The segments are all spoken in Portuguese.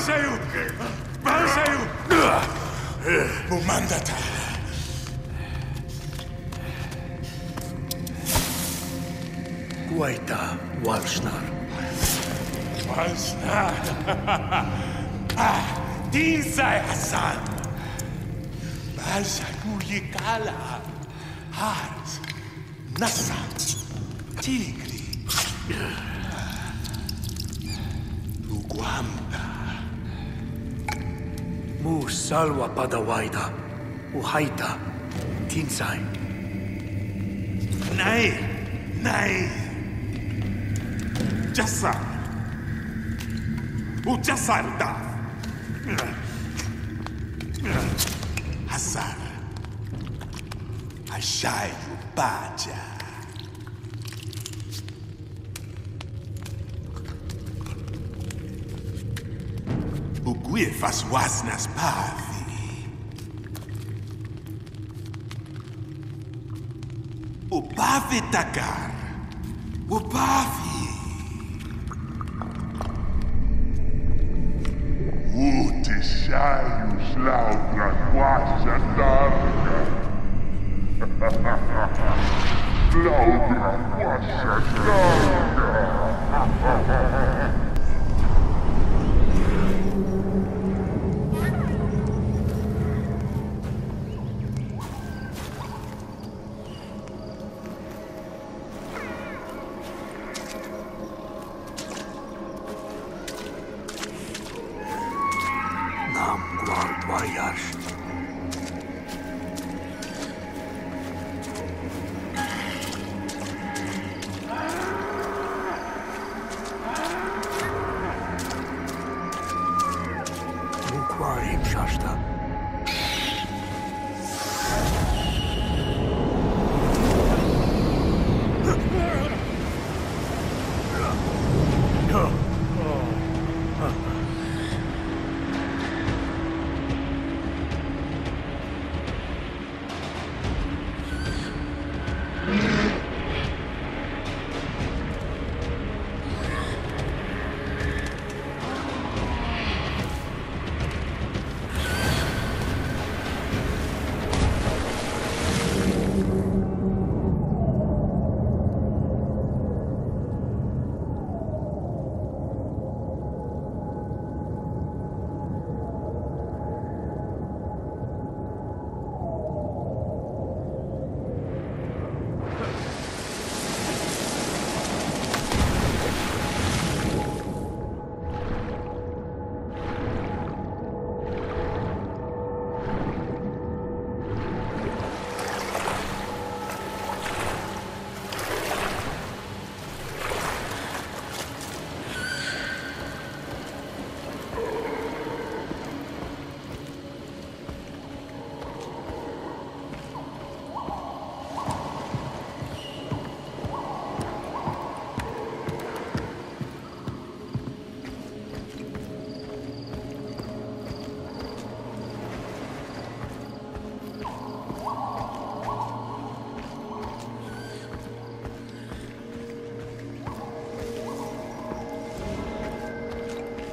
Bansayu! Bansayu! Bumandata! Guaita Walsnar. Walsnar! ah, Dinsai Hassan! Balsayu Yikala! Hars! Nassa! Tu guamba. Mu salwa pada waida. Uhaita. Tinsai. Nay! Nay! Jasa! U jasa da! Hassan! Achai o Milvas wasnas pathi. Upavi takar. Upavi. Utishaius laudra quasa targa. Laudra quasa targa.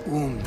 Um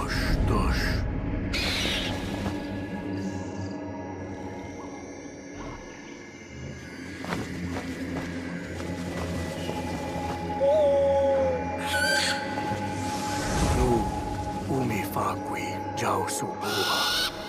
Dois, dois. Nu, umi facui, jau subua.